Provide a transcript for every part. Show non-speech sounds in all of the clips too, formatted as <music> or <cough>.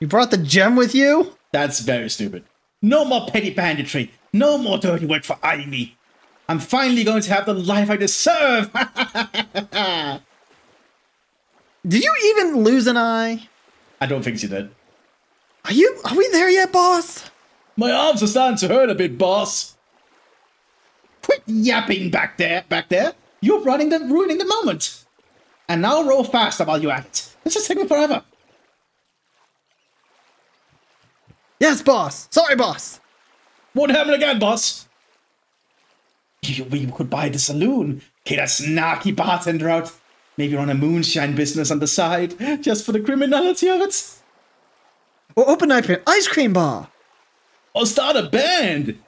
You brought the gem with you? That's very stupid. No more petty banditry. No more dirty work for Ivy. I'm finally going to have the life I deserve. <laughs> Did you even lose an eye? I don't think she did. Are you? Are we there yet, boss? My arms are starting to hurt a bit, boss. Quit yapping back there, back there. You're running the, ruining the moment. And now roll faster while you're at it. This is taking forever. Yes, boss. Sorry, boss. Won't happen again, boss. We could buy the saloon, get a snarky bartender out, maybe run a moonshine business on the side, just for the criminality of it. Or open up an ice cream bar. Or start a band.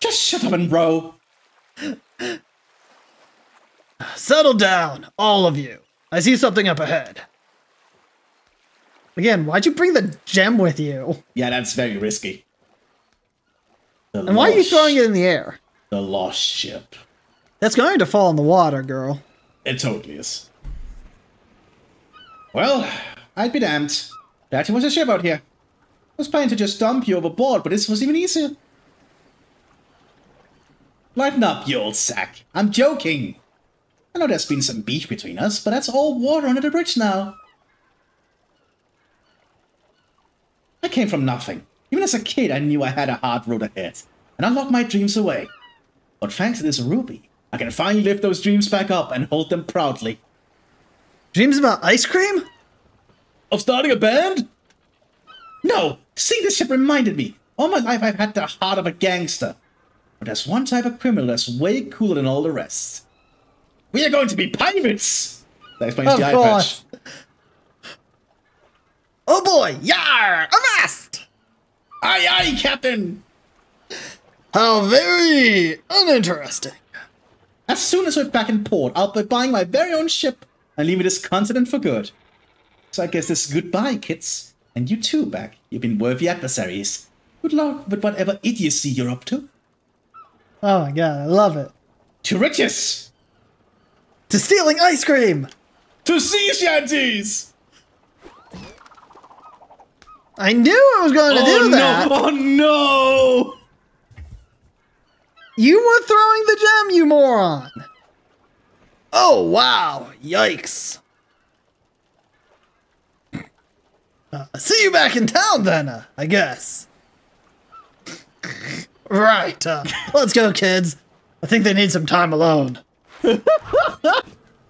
Just shut up and row. Settle down, all of you. I see something up ahead. Again, why'd you bring the gem with you? Yeah, that's very risky. The And why are you throwing it in the air? The lost ship. That's going to fall in the water, girl. It totally is. Well, I'd be damned. That was a ship out here. I was planning to just dump you overboard, but this was even easier. Lighten up, you old sack. I'm joking. I know there's been some beef between us, but that's all water under the bridge now. I came from nothing. Even as a kid, I knew I had a hard road ahead, and I locked my dreams away. But thanks to this ruby, I can finally lift those dreams back up and hold them proudly. Dreams about ice cream? Of starting a band? No, seeing this ship reminded me. All my life I've had the heart of a gangster. But there's one type of criminal that's way cooler than all the rest. We are going to be pirates! That explains Of the eye course. Patch. Oh boy, yar! Avast! Aye aye, Captain! How very uninteresting. As soon as we're back in port, I'll be buying my very own ship and leaving this continent for good. So I guess this is goodbye, kids. And you too, Bag. You've been worthy adversaries. Good luck with whatever idiocy you're up to. Oh my god, I love it. To riches! To stealing ice cream! To sea shanties! I knew I was going to oh do that. no! Oh no! You were throwing the gem, you moron! Oh, wow. Yikes. Uh, see you back in town then, uh, I guess. right, uh, let's go, kids. I think they need some time alone. <laughs>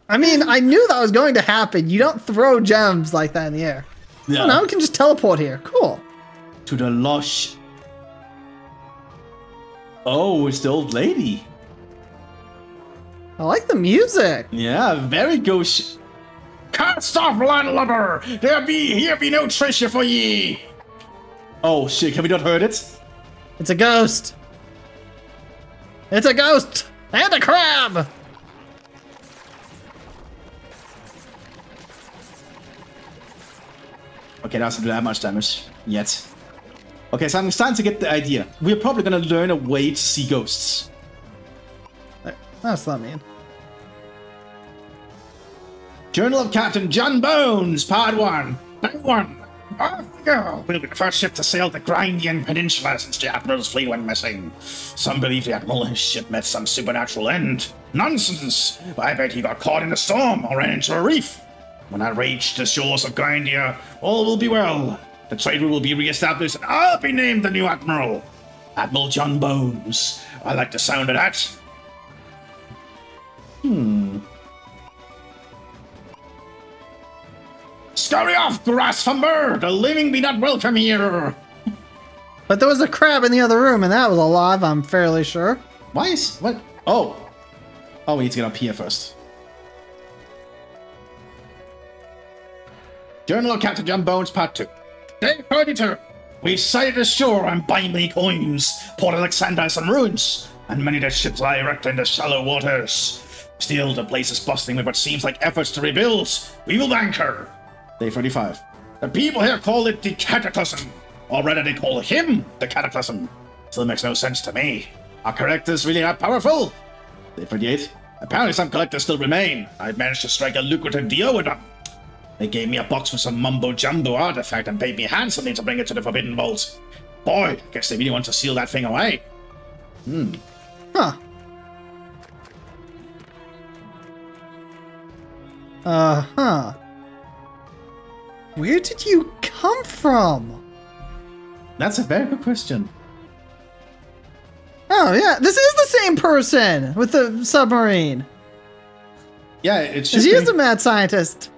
I mean, I knew that was going to happen. You don't throw gems like that in the air. Yeah. Oh, now we can just teleport here. Cool. To the lush. Oh, it's the old lady. I like the music. Yeah, very gauche. Cast off, landlubber! There be here be no treasure for ye! Oh shit, have we not heard it? It's a ghost. It's a ghost and a crab. Okay, that doesn't do that much damage yet. Okay, so I'm starting to get the idea. We're probably gonna learn a way to see ghosts. That's not mean. Journal of Captain John Bones, Part 1. Part 1. Off we go. We'll be the first ship to sail the Grindian Peninsula since the Admiral's fleet went missing. Some believe the Admiral's ship met some supernatural end. Nonsense! I bet he got caught in a storm or ran into a reef. When I reach the shores of Grindea, all will be well. The trade route will be re-established and I'll be named the new Admiral. Admiral John Bones. I like the sound of that. Hmm. Scurry off, Grassfumber! The living be not welcome here! But there was a crab in the other room, and that was alive, I'm fairly sure. Why is. What? Oh. Oh, we need to get up here first. Journal of Captain John Bones, Part 2. Day 32. We sighted a shore on Bindley Coins, Port Alexander, and some ruins, and many dead ships lie wrecked in the shallow waters. Still, the place is bustling with what seems like efforts to rebuild. We will anchor. Day 35. The people here call it the Cataclysm, or rather, they call him the Cataclysm. Still makes no sense to me. Are collectors really that powerful? Day 38. Apparently, some collectors still remain. I've managed to strike a lucrative deal with them. They gave me a box with some mumbo jumbo artifact and paid me handsomely to bring it to the Forbidden Vault. Boy, I guess they really want to seal that thing away. Hmm. Huh. Uh huh. Where did you come from? That's a very good question. Oh yeah, this is the same person with the submarine. Yeah, it's just... She is a mad scientist.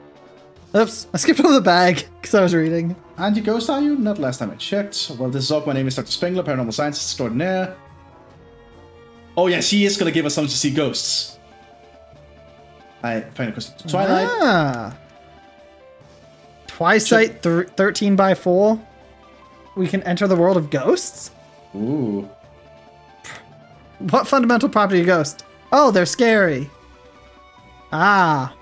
Oops, I skipped over the bag because I was reading. And you ghost, are you? Not last time I checked. Well, this is all. My name is Dr. Spengler, paranormal scientist extraordinaire. Oh, yeah, she is going to give us something to see ghosts. I find a question. Twilight. Ah. Twilight thir 13 by 4. We can enter the world of ghosts? Ooh. What fundamental property of ghost? Oh, they're scary. Ah.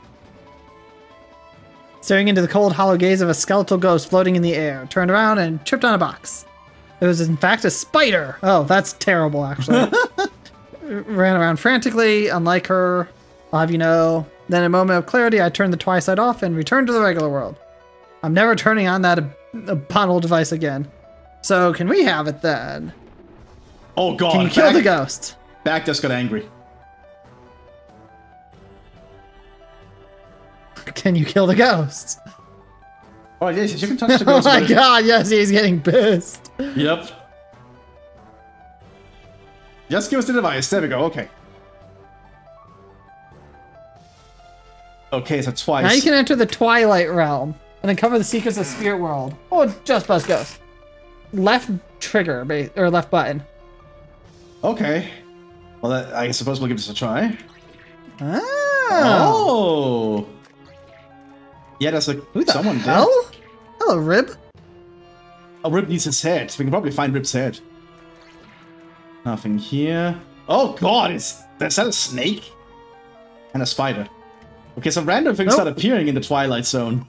Staring into the cold, hollow gaze of a skeletal ghost floating in the air, turned around and tripped on a box. It was, in fact, a spider. Oh, that's terrible, actually. <laughs> Ran around frantically, unlike her. I'll have you know. Then, in a moment of clarity, I turned the Twilight off and returned to the regular world. I'm never turning on that ab- abominable device again. So, can we have it then? Oh, God. Can you kill Bag, the ghost? Bag just got angry. <laughs> Can you kill the ghost? Oh, yes, you can touch the ghost. Oh my god, yes, he's getting pissed. Yep. Just give us the device. There we go. Okay. Okay, so twice. Now you can enter the Twilight Realm and uncover the secrets of Spirit World. Oh, just buzz ghost. Left trigger, or left button. Okay. Well, that, I suppose we'll give this a try. Ah. Oh. Yeah, that's a Who the someone hell? there. Hello, Rib. Oh, Rib needs his head. We can probably find Rib's head. Nothing here. Oh God, is is that a snake? And a spider. Okay, some random things Nope. start appearing in the Twilight Zone.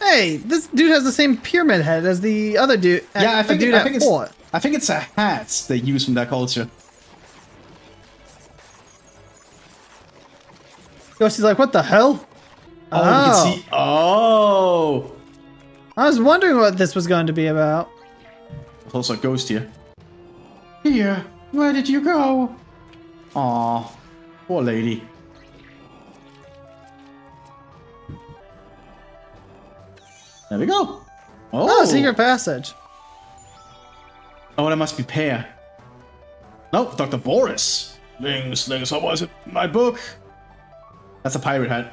Hey, this dude has the same pyramid head as the other dude. Yeah, I uh, think, dude I think it's I think it's a hat they use from that culture. Ghost is like, what the hell? Oh, you can see. Oh, I was wondering what this was going to be about. there's also a ghost here. Here, where did you go? Aw, poor lady. There we go. Oh, oh. secret passage. Oh, that must be Pear. No, Dr. Boris. Slings, slings, what was it? My book. That's a pirate hat.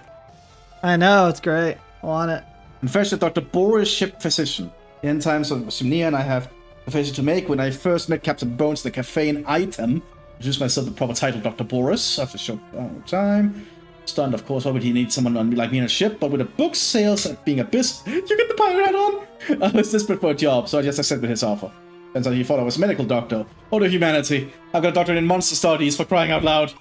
I know, it's great. I want it. Confession of Dr. Boris, ship physician. The end times of Simnia and I have a confession to make. When I first met Captain Bones, the caffeine item, introduced myself the proper title, Dr. Boris, after a short time. Stunned, of course, why would he need someone on, like me on a ship? But with a book sales and being a bis, <laughs> you get the pirate hat on? <laughs> I was desperate for a job, so I just accepted his offer. Turns out he thought I was a medical doctor. Oh, the humanity. I've got a doctorate in monster studies for crying out loud.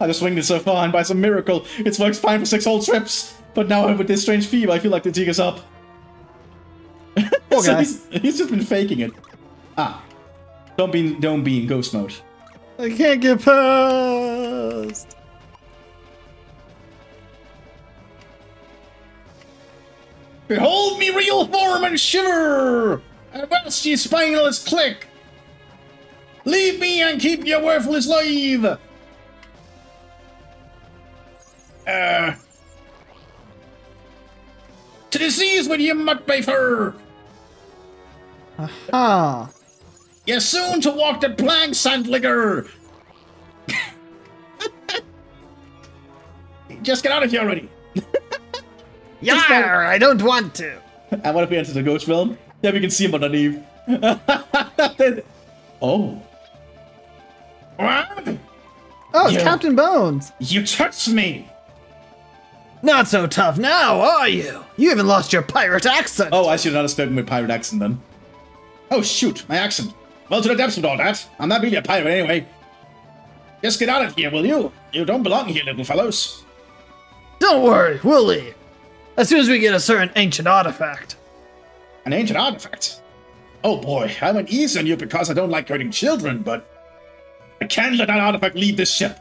I just winged it so far, and by some miracle, it's worked fine for six whole trips. But now with this strange fever, I feel like the jig is up. Poor <laughs> so he's, he's just been faking it. Ah. Don't be don't be in ghost mode. I can't get past. Behold me real form and shiver! And whilst ye spineless click! Leave me and keep your worthless life! Uh. To the seas with ye mutt by fur! Ah. Ye soon to walk the plank, Sandligger! Just get out of here already! Yar, I don't want to. And what if we enter the ghost realm? Yeah, we can see him underneath. <laughs> oh. What? Oh, it's Yeah. Captain Bones. You touched me! Not so tough now, are you? You even lost your pirate accent. Oh, I should not have spoken with pirate accent then. Oh, shoot, my accent. Well, to the depths with all that. I'm not really a pirate anyway. Just get out of here, will you? You don't belong here, little fellows. Don't worry, we'll leave. As soon as we get a certain ancient artifact. An ancient artifact. Oh boy, I'm went easy on you because I don't like hurting children, but I can't let that artifact leave this ship.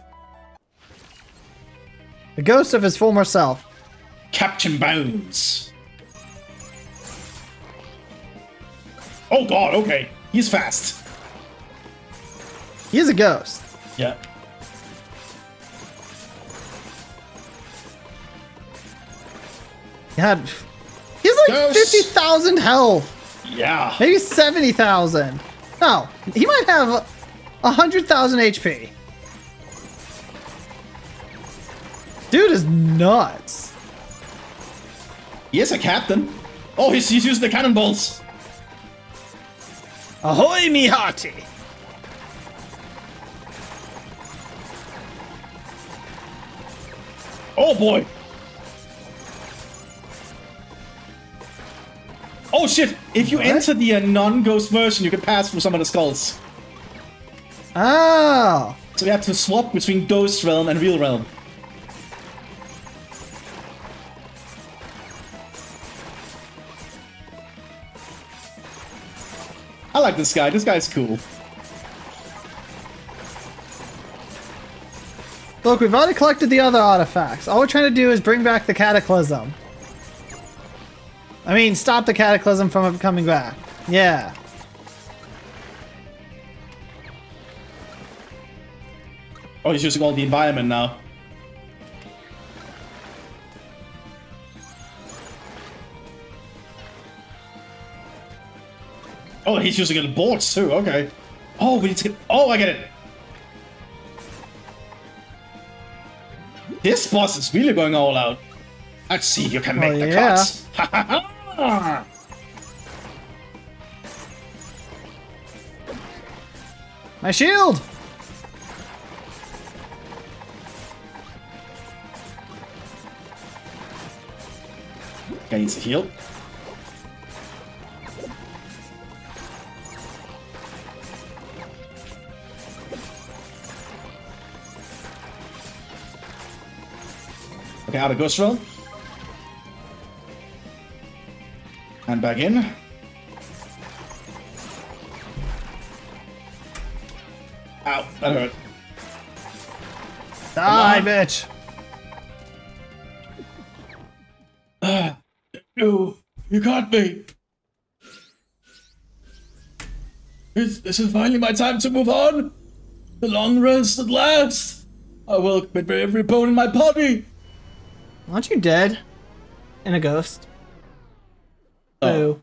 The ghost of his former self. Captain Bones. Oh god, okay. He's fast. He is a ghost. Yeah. He had. He has like 50,000 health. Yeah. Maybe 70,000. No, he might have 100,000 HP. Dude is nuts. He is a captain. Oh, he's, he's using the cannonballs. Ahoy, me hearty! Oh boy. Oh shit! If you What? enter the uh, non-ghost version, you can pass through some of the skulls. Oh. So you have to swap between Ghost Realm and Real Realm. Like this guy. This guy's cool. Look, we've already collected the other artifacts. All we're trying to do is bring back the Cataclysm. I mean, stop the Cataclysm from coming back. Yeah. Oh, he's using all the environment now. Oh, he's using the boards too. Okay. Oh, we need to get. Oh, I get it. This boss is really going all out. Let's see if you can make Oh, the yeah. cuts. Ha ha ha! My shield! Needs a heal. Out of Ghost And back in. Ow, that hurt. Die, bitch! No, <sighs> you, you got me. Is, this is finally my time to move on. The long rest at last. I will commit every bone in my body. Aren't you dead? In a ghost? Oh.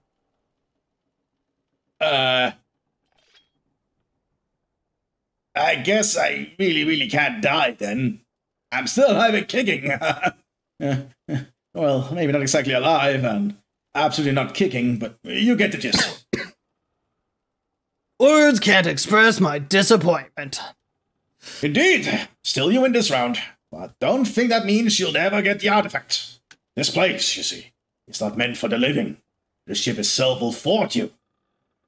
Uh, I guess I really, really can't die then. I'm still alive and kicking. <laughs> well, maybe not exactly alive and absolutely not kicking, but you get the gist. <coughs> Words can't express my disappointment. Indeed, still you win this round, but don't think that means you'll never get the artifact. This place, you see, is not meant for the living. The ship itself will thwart you.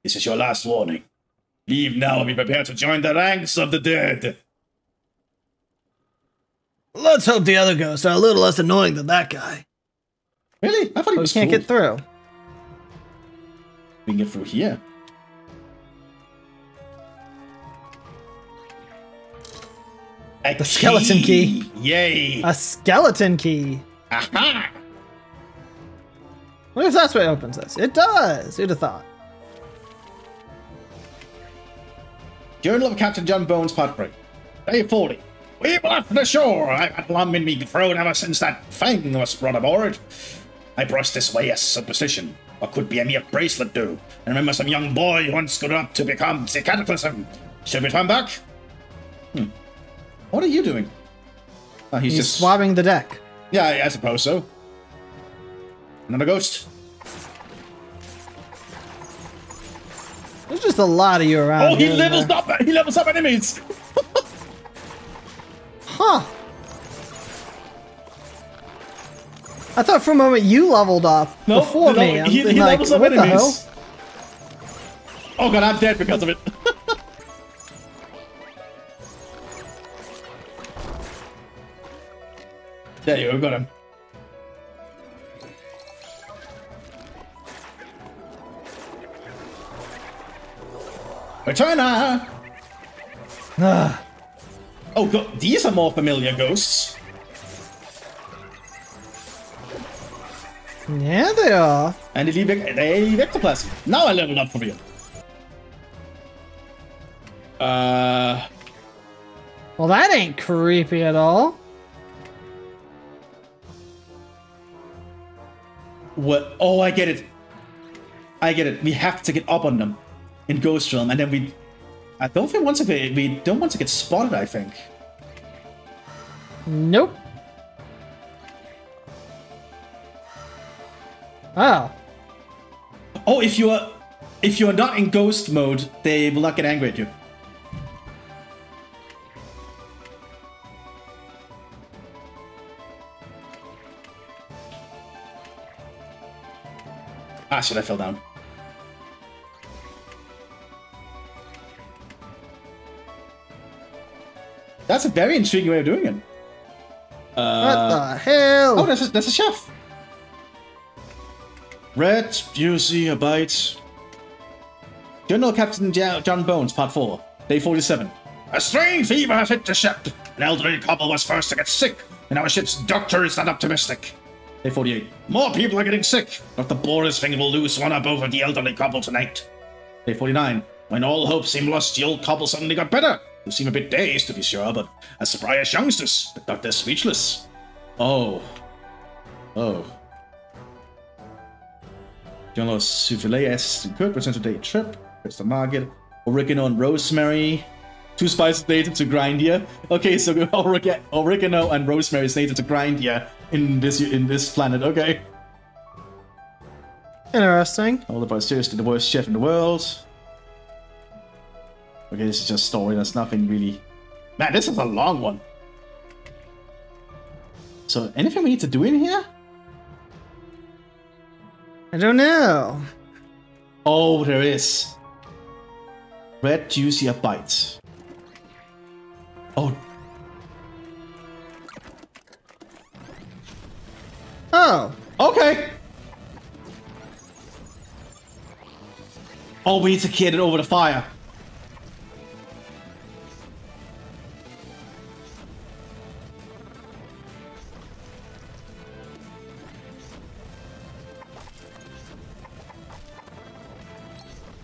This is your last warning. Leave now and be prepared to join the ranks of the dead. Let's hope the other ghosts are a little less annoying than that guy. Really? I thought he We was can't cool. get through. We can get through here. A The skeleton key. Yay! A skeleton key. Aha! What if that's what opens this? It does. Who'd have thought? Journal of Captain John Bones, Part 3. Day 40. We've left the shore. I've had lump in me throat ever since that fang was brought aboard. I brushed this way as superstition. What could be a mere bracelet do? I remember some young boy once grew up to become the Cataclysm. Should we turn back? What are you doing? Oh, he's, He's just swabbing the deck. Yeah, I, I suppose so. Another ghost. There's just a lot of you around. Oh, he levels there? up! He levels up enemies! <laughs> Huh. I thought for a moment you leveled up No, before no, me. He, he like, levels up enemies. Oh god, I'm dead because of it. There you go, got him. Returner! Ugh. Oh, go- these are more familiar ghosts. Yeah, they are. And they leave they ectoplasm. Now I leveled up for real. Uh, Well, that ain't creepy at all. What? Oh, I get it. I get it. We have to get up on them in Ghost Realm, and then we. I don't think once we we don't want to get spotted. I think. Nope. Oh. Oh, if you are if you are not in ghost mode, they will not get angry at you. Ah, shit, I fell down. That's a very intriguing way of doing it. What Uh, the hell? oh, that's a, that's a chef. Red, juicy, a bite. General Captain John Bones, Part 4, Day 47. A strange fever has hit the ship. An elderly couple was first to get sick, and our ship's doctor is not optimistic. Day 48. More people are getting sick. Dr. Boris thinks we'll lose one both of the elderly couple tonight. Day 49. When all hope seemed lost, the old couple suddenly got better. They seem a bit dazed, to be sure, but as surprised youngsters, the doctor's speechless. Oh. Oh. General Souffle Assistant Cook returns to day trip. Crystal Market. Oregano and rosemary. Two spices native to Grindea. Okay, so <laughs> orega- oregano and rosemary is native to Grindea in this in this planet. Okay. Interesting. All about seriously the worst chef in the world. Okay, this is just story. That's nothing really. Man, this is a long one. So, anything we need to do in here? I don't know. Oh, there is. Red juicy bites. Oh, Oh. okay. Oh, we need to get it over the fire.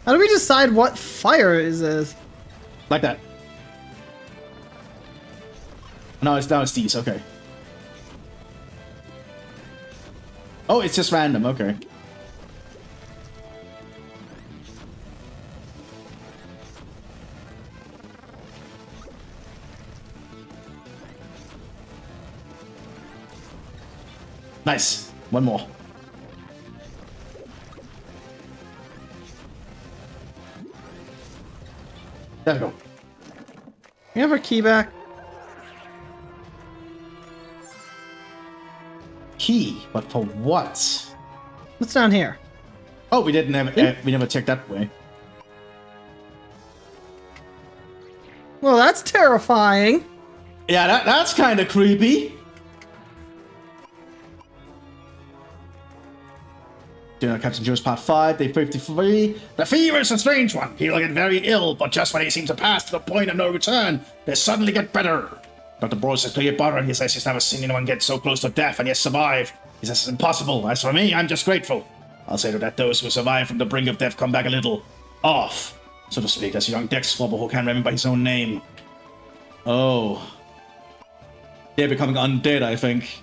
How do we decide what fire is this? Like that. No, it's now it's these. Okay. Oh, it's just random. Okay. Nice. One more. There we go. You have our key back? Key, but for what? What's down here? Oh, we didn't have. Uh, we never checked that way. Well, that's terrifying. Yeah, that, that's kind of creepy. General Captain Joe's Part 5, Day 53. The fever is a strange one. People get very ill, but just when they seem to pass to the point of no return, they suddenly get better. Dr. Boris is clear butter, and he says he's never seen anyone get so close to death and yet survive. He says it's impossible. As for me, I'm just grateful. I'll say to that those who survive from the brink of death come back a little off, so to speak, as young Dex Swabble who can't remember his own name. Oh. They're becoming undead, I think.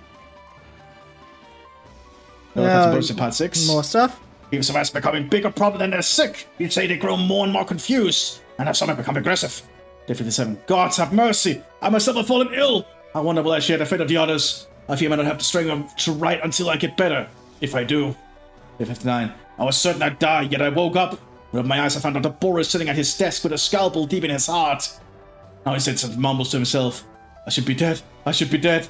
Uh, Yeah, Captain Boris in Part 6. More stuff? Even some has becoming bigger problem than they're sick. You'd say they grow more and more confused, and have some have become aggressive. Day 57. Gods have mercy! I myself have fallen ill! I wonder will I share the fate of the others? I fear I might not have the strength to write until I get better. If I do. Day 59. I was certain I'd die, yet I woke up. With my eyes, I found Dr. Boris sitting at his desk with a scalpel deep in his heart. Now he sits and mumbles to himself. I should be dead. I should be dead.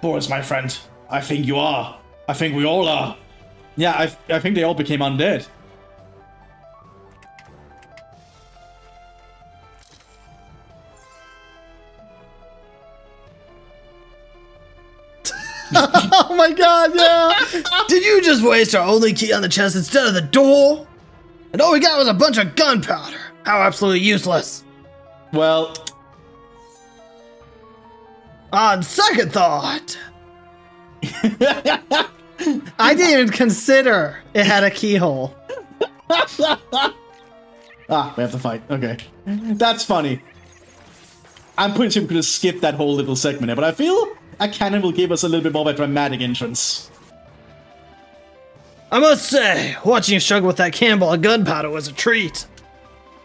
Boris, my friend, I think you are. I think we all are. Yeah, I, I think they all became undead. <laughs> Oh my god, yeah! Did you just waste our only key on the chest instead of the door? And all we got was a bunch of gunpowder. How absolutely useless. Well, On second thought, <laughs> I didn't even consider it had a keyhole. <laughs> Ah, we have to fight. Okay. That's funny. I'm pretty sure we could have skipped that whole little segment there, but I feel a cannon will give us a little bit more of a dramatic entrance. I must say, watching you struggle with that cannonball of gunpowder was a treat.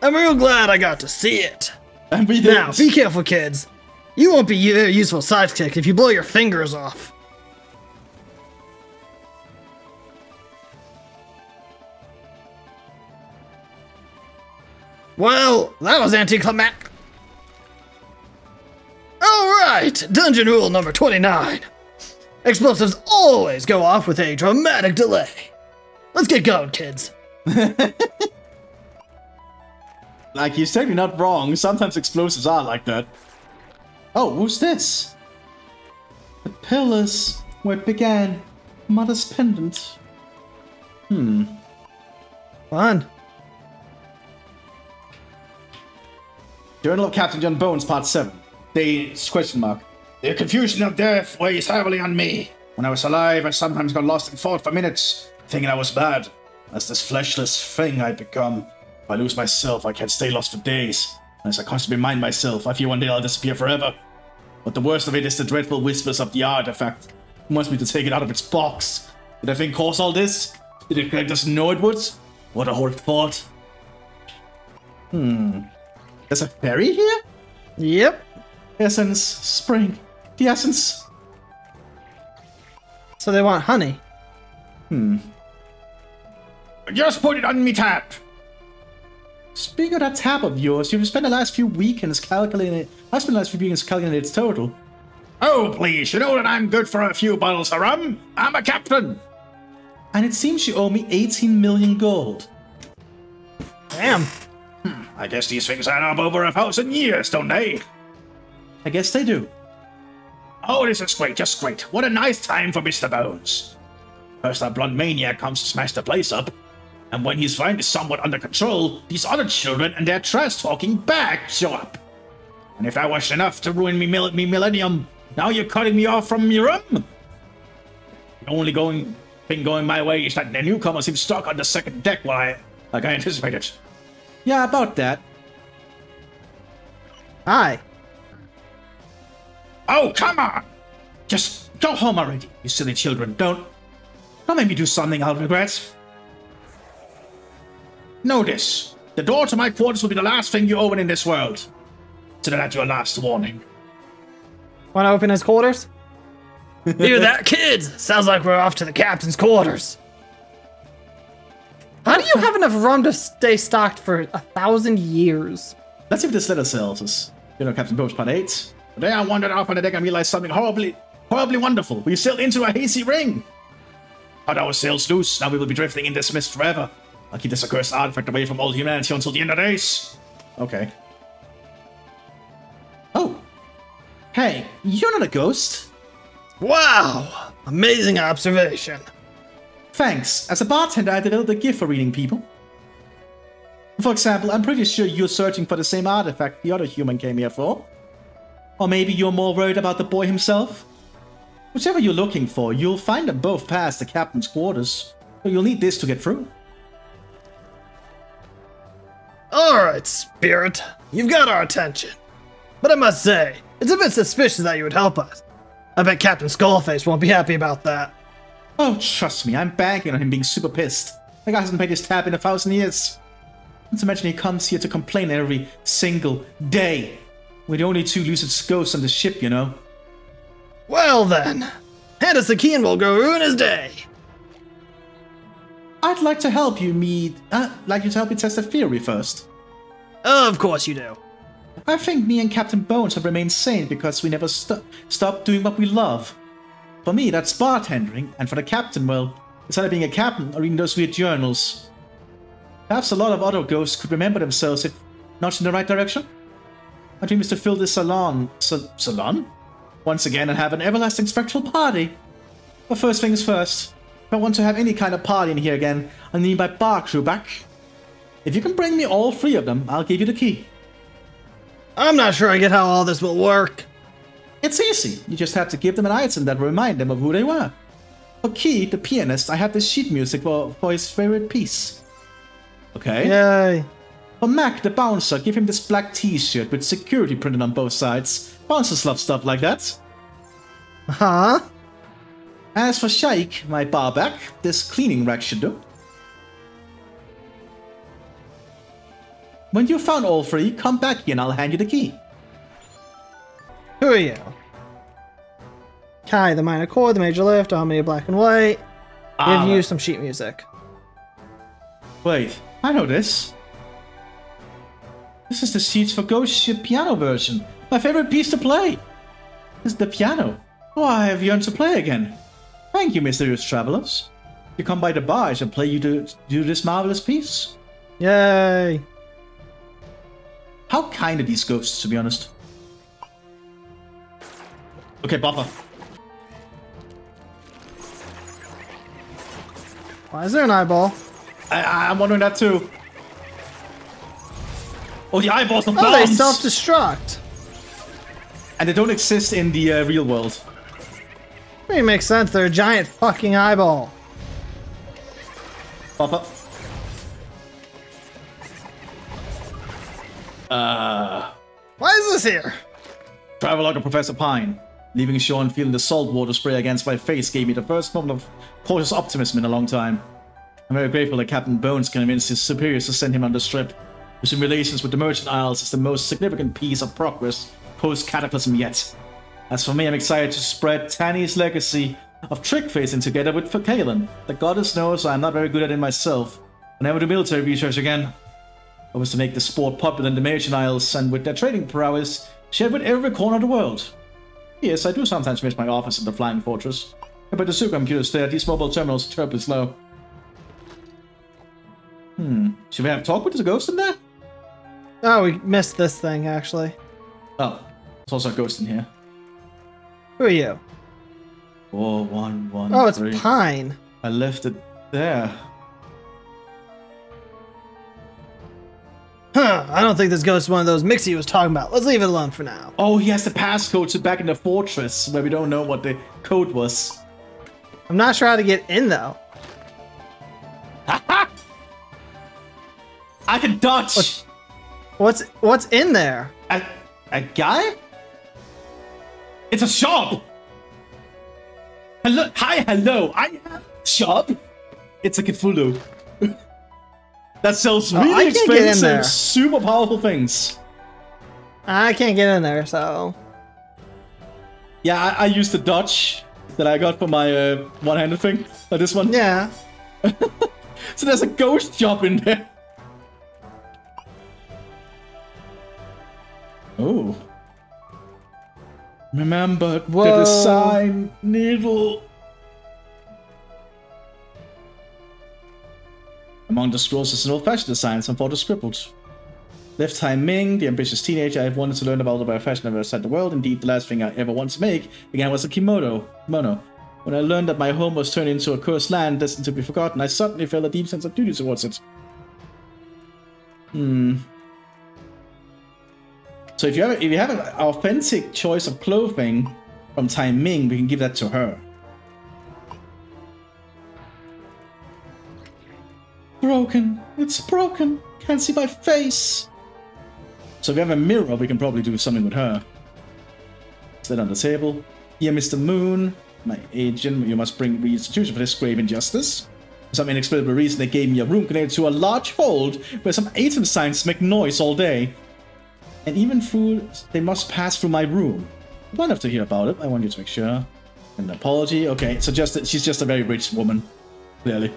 I'm real glad I got to see it. And we did. Now, be careful, kids. You won't be a useful sidekick if you blow your fingers off. Well, that was anticlimactic. Alright, dungeon rule number 29. Explosives always go off with a dramatic delay. Let's get going, kids. <laughs> Like, he's technically not wrong. Sometimes explosives are like that. Oh, who's this? The pillars where it began. Mother's pendant. Hmm. Fun. Journal of Captain John Bones, Part 7. Days, question mark. The confusion of death weighs heavily on me. When I was alive, I sometimes got lost in thought for minutes, thinking I was bad. As this fleshless thing I'd become. If I lose myself, I can't stay lost for days. Unless I constantly remind myself, I fear one day I'll disappear forever. But the worst of it is the dreadful whispers of the artifact. Who wants me to take it out of its box? Did I think cause all this? Did it Greg doesn't know it would? What a horrid thought. Hmm. There's a fairy here? Yep. Essence, spring, the essence. So they want honey. Hmm. Just put it on me tap. Speaking of that tap of yours, you've spent the last few weekends calculating it. I spent the last few weekends calculating its total. Oh, please, you know that I'm good for a few bottles of rum. I'm a captain. And it seems you owe me 18 million gold. Damn. I guess these things add up over a thousand years, don't they? I guess they do. Oh, this is great, just great. What a nice time for Mr. Bones. First, that blonde maniac comes to smash the place up. And when he's finally somewhat under control, these other children and their trash talking back show up. And if that wasn't enough to ruin me, mil- me millennium, now you're cutting me off from your room? The only going thing going my way is that the newcomer seems stuck on the second deck while I, like I anticipated. Yeah, about that. Hi. Oh, come on! Just go home already, you silly children. Don't. Don't make me do something I'll regret. Know this. The door to my quarters will be the last thing you open in this world. Consider that your last warning. Want to open his quarters? <laughs> Hear that, kids? Sounds like we're off to the captain's quarters. How do you have enough rum to stay stocked for a thousand years? Let's see if this letter sells us. You know, Captain Bones, Part 8. Today I wandered off on the deck and realized something horribly, horribly wonderful. We sailed into a hazy ring. Cut our sails loose. Now we will be drifting in this mist forever. I'll keep this accursed artifact away from all humanity until the end of days. Okay. Oh. Hey, you're not a ghost. Wow! Amazing observation. Thanks. As a bartender, I developed a gift for reading people. For example, I'm pretty sure you're searching for the same artifact the other human came here for. Or maybe you're more worried about the boy himself? Whichever you're looking for, you'll find them both past the captain's quarters. but you'll need this to get through. Alright, Spirit. You've got our attention. But I must say, it's a bit suspicious that you would help us. I bet Captain Skullface won't be happy about that. Oh, trust me, I'm banking on him being super pissed. The guy hasn't paid his tab in a thousand years. Let's imagine he comes here to complain every single day. We're the only two lucid ghosts on the ship, you know. Well then, hand us the key and we'll go ruin his day. I'd like to help you meet. Uh, like you to help me test the theory first. Of course you do. I think me and Captain Bones have remained sane because we never st- stopped doing what we love. For me, that's bartending, and for the captain, well, it's either being a captain or reading those weird journals. Perhaps a lot of other ghosts could remember themselves if not in the right direction. My dream is to fill this salon, sa- salon, once again and have an everlasting spectral party. But first things first, if I want to have any kind of party in here again, I need my bar crew back. If you can bring me all three of them, I'll give you the key. I'm not sure I get how all this will work. It's easy. You just have to give them an item that will remind them of who they were. For Key, the pianist, I have the sheet music for, for his favorite piece. Okay. Yay. For Mac, the bouncer, give him this black t-shirt with security printed on both sides. Bouncers love stuff like that. Huh? As for Shaik, my barback, this cleaning rack should do. When you've found all three, come back here and I'll hand you the key. Who are you? Kai, the minor chord, the major lift, harmony of black and white. Ah. Give you some sheet music. Wait, I know this. This is the Seeds for Ghost Ship piano version. My favorite piece to play. This is the piano. Oh, I have yearned to play again. Thank you, mysterious travelers. You come by the bar, I shall play you to do this marvelous piece. Yay. How kind are these ghosts, to be honest? Okay, buffer. Why is there an eyeball? I, I- I'm wondering that too. Oh, the eyeballs are Oh, they self-destruct. and they don't exist in the uh, real world. It makes sense. They're a giant fucking eyeball. Buffer. Uh, Why is this here? Travelogue of Professor Pine. Leaving shore and feeling the salt water spray against my face gave me the first moment of cautious optimism in a long time. I'm very grateful that Captain Bones convinced his superiors to send him on the strip, which relations with the Merchant Isles is the most significant piece of progress post-Cataclysm yet. As for me, I'm excited to spread Tanny's legacy of trick facing together with Kalen. The goddess knows I'm not very good at it myself. I never do military research again. I was to make the sport popular in the Merchant Isles, and with their trading prowess, shared with every corner of the world. Yes, I do sometimes miss my office in the Flying Fortress. But the super computers there, these mobile terminals terribly slow. Hmm. Should we have a talk with the ghost in there? Oh, we missed this thing, actually. Oh, there's also a ghost in here. Who are you? Four, one, one, Oh, it's three. Pine. I left it there. Huh, I don't think this ghost is one of those Mixie was talking about. Let's leave it alone for now. Oh, he has the passcode to back in the fortress where we don't know what the code was. I'm not sure how to get in, though. <laughs> I can dodge! What's what's in there? A, a guy? It's a shop! Hello, hi, hello, I have a shop! It's a Cthulhu. <laughs> that sells Oh, really in expensive, super powerful things. I can't get in there, so. Yeah, I, I used the dodge that I got for my uh, one-handed thing, like this one. Yeah. <laughs> So there's a ghost shop in there. Oh. Remember what the Whoa. design needle. Among the scrolls is an old-fashioned design, some photos scribbled. Left time Ming, the ambitious teenager I've wanted to learn about the fashion I've ever set the world. Indeed, the last thing I ever wanted to make began was a kimono. Kimono. When I learned that my home was turned into a cursed land destined to be forgotten, I suddenly felt a deep sense of duty towards it. Hmm. So if you have if you have an authentic choice of clothing from Tai Ming, we can give that to her. Broken. It's broken. Can't see my face. So if we have a mirror, we can probably do something with her. Set on the table. Here, Mr. Moon, my agent, you must bring restitution for this grave injustice. For some inexplicable reason, they gave me a room connected to a large hold where some atom signs make noise all day. And even through, they must pass through my room. I don't have to hear about it. I want you to make sure. An apology. Okay, so just that she's just a very rich woman, clearly.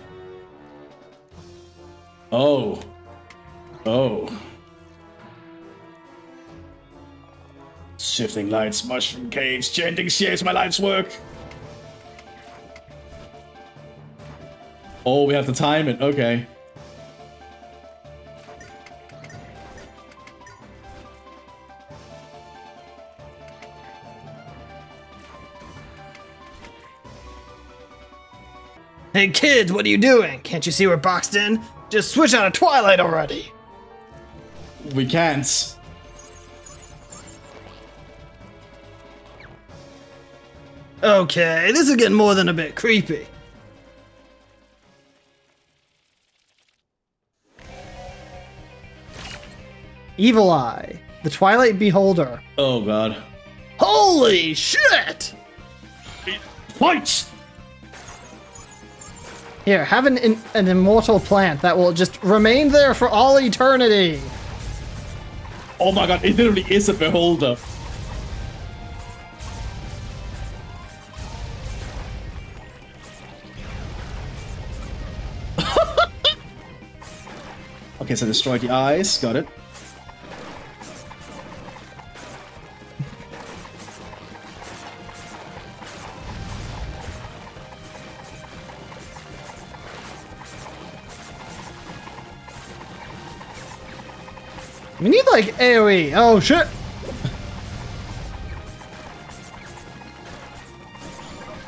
Oh. Oh. Shifting lights, mushroom caves, chanting shapes, my life's work. Oh, we have to time it. Okay. Hey kids, what are you doing? Can't you see we're boxed in? Just switch on a Twilight already! We can't. Okay, this is getting more than a bit creepy. Evil Eye, the Twilight Beholder. Oh god. Holy shit! Fights! Here, have an, an, an immortal plant that will just remain there for all eternity. Oh my god, it literally is a beholder. <laughs> okay, so destroy the eyes, got it. AoE. Oh shit!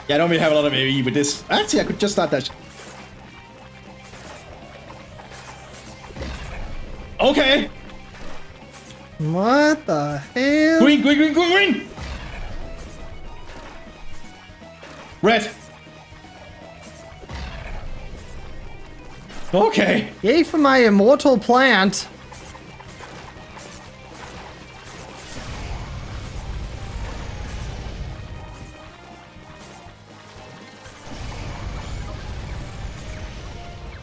Yeah, I don't really have a lot of AoE with this. Actually, I could just start that. Okay. What the hell? Green, green, green, green, green. Red. Okay. Yay for my immortal plant.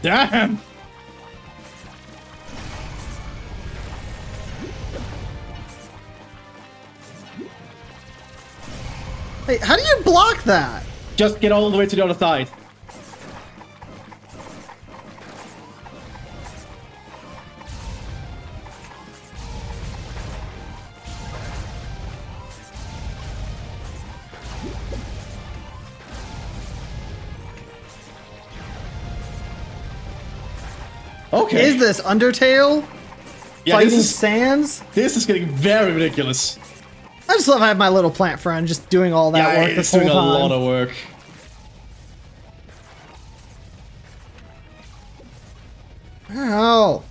Damn. Hey, how do you block that? Just get all the way to the other side. This Undertale? yeah, Fighting this is, Sans? this is getting very ridiculous. I just love having my little plant friend just doing all that yeah, work it's this whole doing a lot of work. Ow.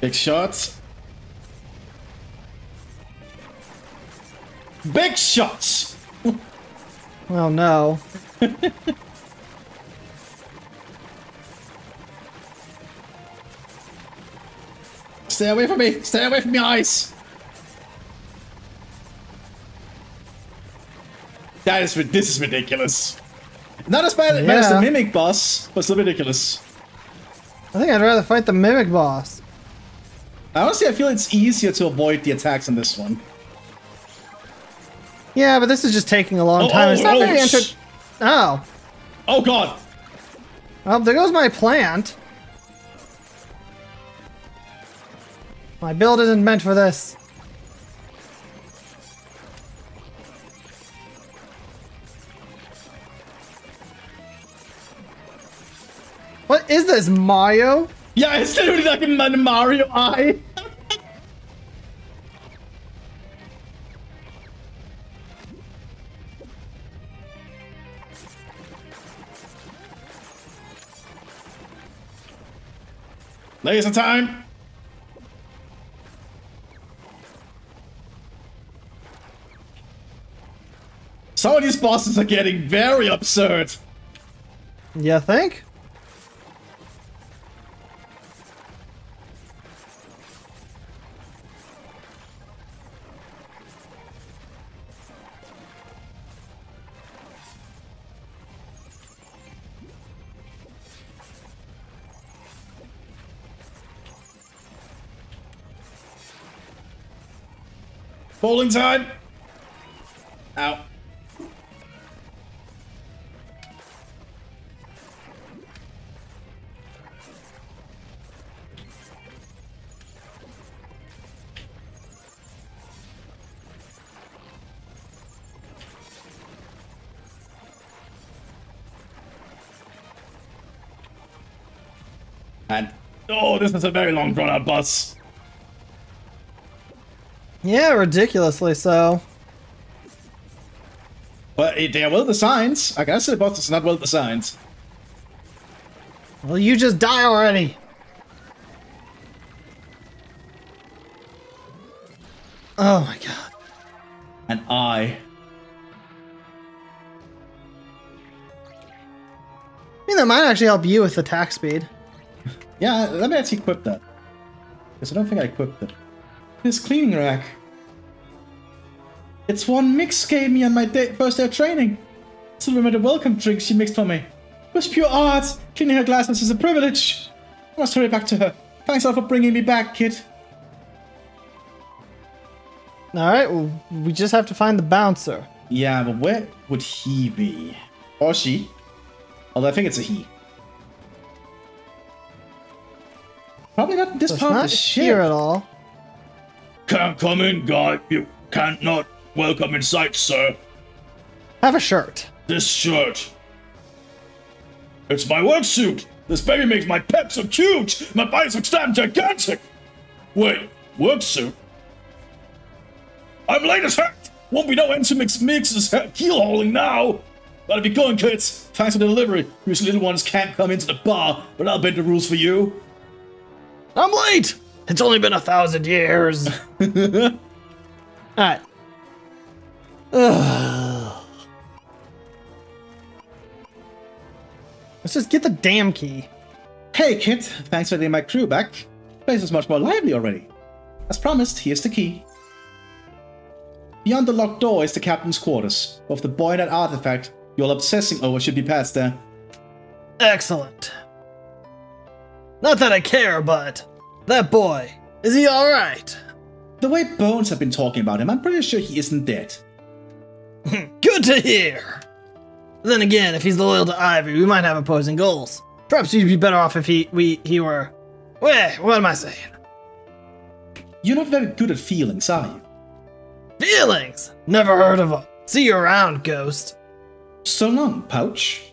Big shots. Big shots! Oh no. <laughs> Stay away from me! Stay away from my eyes! That is this is ridiculous. Not as bad, bad as the mimic boss, but still ridiculous. I think I'd rather fight the Mimic boss. Honestly, I feel it's easier to avoid the attacks on this one. Yeah, but this is just taking a long Oh, time. oh, it's not oh, very enter- Oh. Oh god! Well, there goes my plant. My build isn't meant for this. What is this, Mario? Yeah, it's literally like a Mario eye. Laser time! Some of these bosses are getting very absurd. You think? Bowling time! Oh, this is a very long drawn out boss. Yeah, ridiculously so. But they are well designed. I guess the boss is not well designed. Well, you just die already. Oh my god. And I. I mean, that might actually help you with attack speed. Yeah, let me actually equip that. Because I don't think I equipped it. This cleaning rack. It's one Mix gave me on my day, first day of training. Remember the welcome drink she mixed for me. It was pure art. Cleaning her glasses is a privilege. I must hurry back to her. Thanks all for bringing me back, kid. All right, well, we just have to find the bouncer. Yeah, but where would he be? Or she? Although I think it's a he. Probably not this So it's part of not the here ship. at all. Can't come in, guy. You can't not welcome in sight, sir. Have a shirt. This shirt. It's my work suit. This baby makes my pecs so huge. My biceps stand gigantic. Wait, work suit? I'm late as heck. Won't be no end to mix mixes keel hauling now. Gotta be going, kids. Thanks for the delivery. You little ones can't come into the bar, but I'll bend the rules for you. I'm late. It's only been a thousand years. <laughs> all right. Ugh. Let's just get the damn key. Hey, kid. Thanks for getting my crew back. Place is much more lively already. As promised, here's the key. Beyond the locked door is the captain's quarters. Both the boy and that artifact you're obsessing over should be passed there. Excellent. Not that I care, but that boy, is he alright? The way Bones have been talking about him, I'm pretty sure he isn't dead. <laughs> Good to hear. Then again, if he's loyal to Ivy, we might have opposing goals. Perhaps you'd be better off if he we he were. Wait, what am I saying? You're not very good at feelings, are you? Feelings. Never heard of them. See you around, ghost. So long, Pouch.